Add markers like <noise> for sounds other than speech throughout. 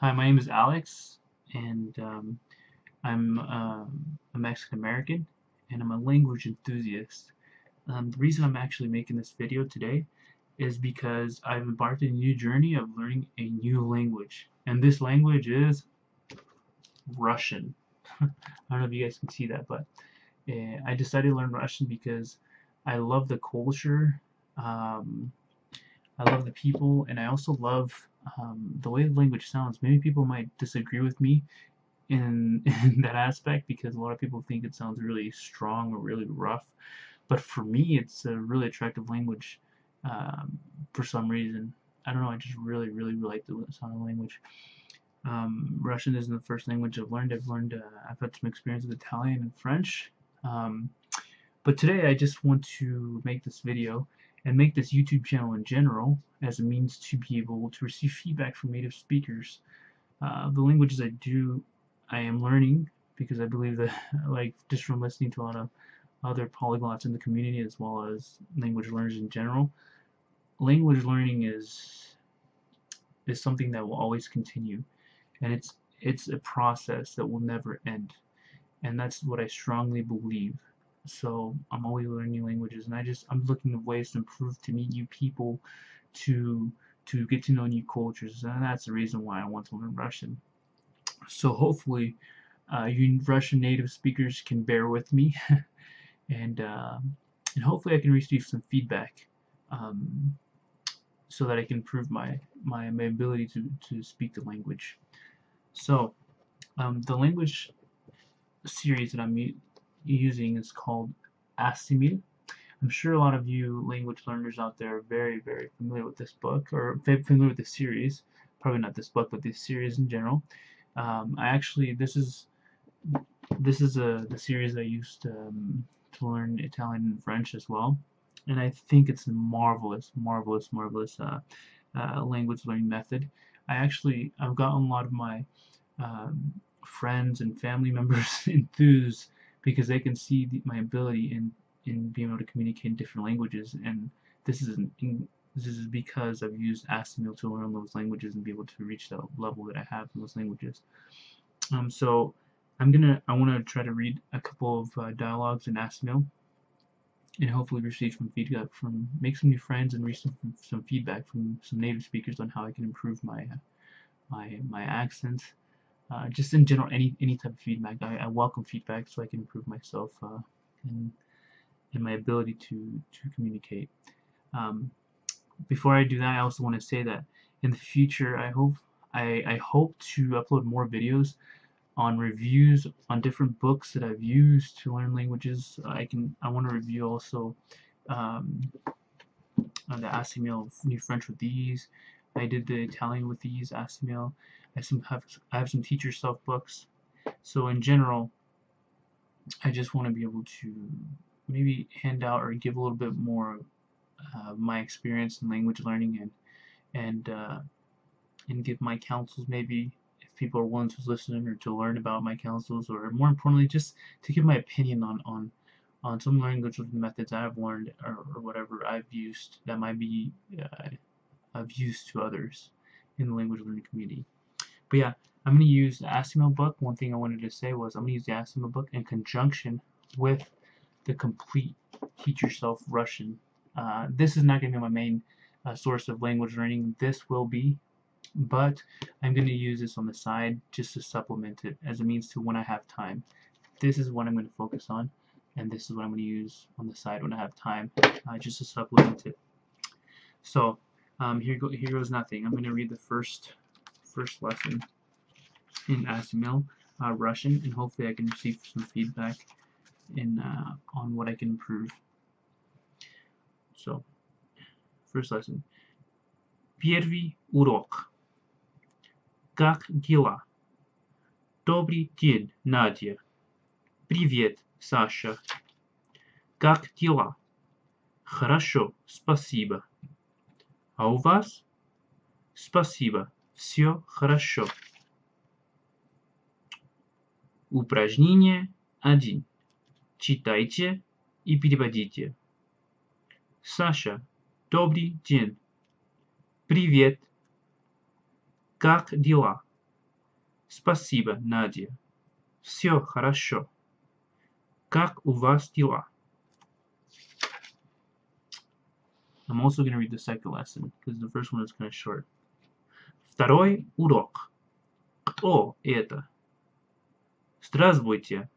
Hi, my name is Alex, and um, I'm um, a Mexican American, and I'm a language enthusiast. Um, the reason I'm actually making this video today is because I've embarked on a new journey of learning a new language, and this language is Russian. <laughs> I don't know if you guys can see that, but uh, I decided to learn Russian because I love the culture, um, I love the people, and I also love um, the way the language sounds. Maybe people might disagree with me in, <laughs> in that aspect because a lot of people think it sounds really strong or really rough. But for me, it's a really attractive language um, for some reason. I don't know, I just really, really, really like the sound of language. Um, Russian isn't the first language I've learned. I've learned, uh, I've had some experience with Italian and French. Um, but today I just want to make this video and make this YouTube channel in general as a means to be able to receive feedback from native speakers. Uh, the languages I do, I am learning because I believe that, <laughs> like, just from listening to a lot of other polyglots in the community as well as language learners in general, language learning is is something that will always continue, and it's it's a process that will never end, and that's what I strongly believe so I'm always learning new languages and I just I'm looking at ways to improve to meet new people to to get to know new cultures and that's the reason why I want to learn Russian. So hopefully uh, you Russian native speakers can bear with me <laughs> and uh, and hopefully I can receive some feedback um, so that I can improve my my, my ability to, to speak the language. So um, the language series that I'm using is called Assimil. I'm sure a lot of you language learners out there are very, very familiar with this book, or familiar with this series. Probably not this book, but this series in general. Um, I actually, this is this is a the series I used um, to learn Italian and French as well, and I think it's a marvelous, marvelous, marvelous uh, uh, language learning method. I actually, I've gotten a lot of my um, friends and family members <laughs> enthused because they can see the, my ability in in being able to communicate in different languages and this is in, this is because I've used Assimil to learn those languages and be able to reach that level that I have in those languages. Um, so I'm gonna I want to try to read a couple of uh, dialogues in Assimil and hopefully receive some feedback from make some new friends and receive some, feedback from some native speakers on how I can improve my my my accent uh, just in general, any any type of feedback. I, I welcome feedback so I can improve myself uh, and and my ability to to communicate. Um, before I do that, I also want to say that in the future, I hope I, I hope to upload more videos on reviews on different books that I've used to learn languages. I can I want to review also um, the Assimil New French with ease. I did the Italian with ease Assimil. I some have I have some Teach Yourself books. So in general, I just want to be able to maybe hand out or give a little bit more uh, my experience in language learning and and uh, and give my counsels maybe if people are willing to listen or to learn about my counsels or more importantly just to give my opinion on on on some language methods I've learned or, or whatever I've used that might be uh, of use to others in the language learning community. But yeah, I'm going to use the Assimil book. One thing I wanted to say was I'm going to use the Assimil book in conjunction with the complete Teach Yourself Russian. Uh, this is not going to be my main uh, source of language learning. This will be, but I'm going to use this on the side just to supplement it as a means to when I have time. This is what I'm going to focus on, and this is what I'm going to use on the side when I have time, uh, just to supplement it. So um, here, go, here goes nothing. I'm going to read the first first lesson in Assimil uh, Russian, and hopefully I can receive some feedback in uh, on what I can improve. So, first lesson. Первый урок. Как дела? Добрый день, Надя. Привет, Саша. Как дела? Хорошо, спасибо. А у вас? Спасибо. Все хорошо. Упражнение 1. Читайте и переводите. Саша, добрый день. Привет. Как дела? Спасибо, Надя. Все хорошо. Как у вас дела? I'm also going to read the second lesson because the first one is kind of short. Второй урок. Кто это? Здравствуйте.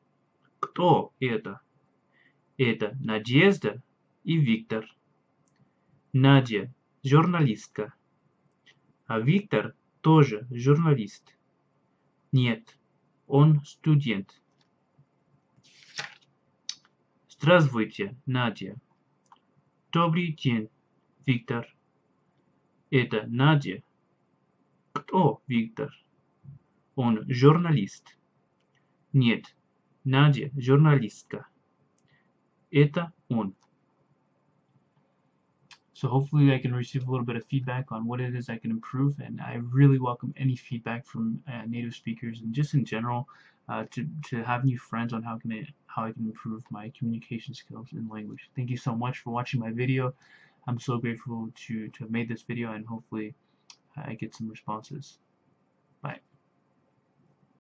Кто это? Это Надежда и Виктор. Надя – журналистка. А Виктор тоже журналист. Нет, он студент. Здравствуйте, Надя. Добрый день, Виктор. Это Надя. Кто Виктор? Он журналист. Нет, Надя журналистка. Это он. So hopefully I can receive a little bit of feedback on what it is I can improve and I really welcome any feedback from uh, native speakers and just in general uh, to, to have new friends on how can I, how I can improve my communication skills in language. Thank you so much for watching my video. I'm so grateful to, to have made this video and hopefully uh, I get some responses.